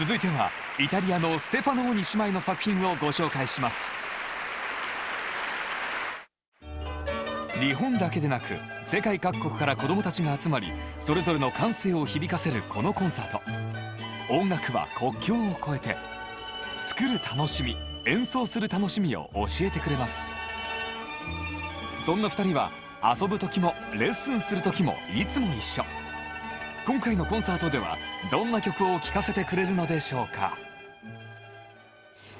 続いてはイタリアのステファノーニ姉妹の作品をご紹介します。日本だけでなく世界各国から子どもたちが集まりそれぞれの感性を響かせるこのコンサート。音楽は国境を越えて作る楽しみ演奏する楽しみを教えてくれます。そんな2人は遊ぶ時もレッスンする時もいつも一緒。今回のコンサートではどんな曲を聴かせてくれるのでしょうか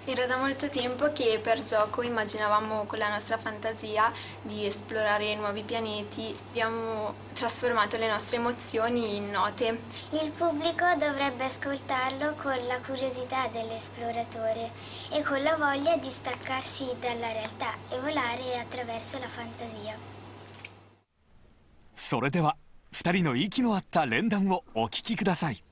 Era da molto tempo che per gioco immaginavamo con la nostra fantasia di esplorare nuovi pianeti, abbiamo trasformato le nostre emozioni in note. Il pubblico dovrebbe ascoltarlo con la curiosità dell'esploratore e con la voglia di staccarsi dalla realtà e volare attraverso la fantasia. それでは 2人の息の合った連弾をお聴きください。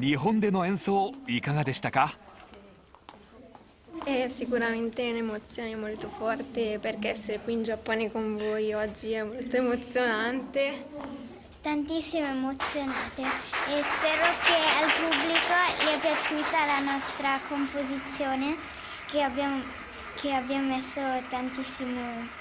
日本での演奏いかがでしたか È sicuramente un'emozione molto forte perché essere qui in Giappone con voi oggi è molto emozionante. Tantissimo emozionate e spero che al pubblico gli è piaciuta la nostra composizione che abbiamo, che abbiamo messo tantissimo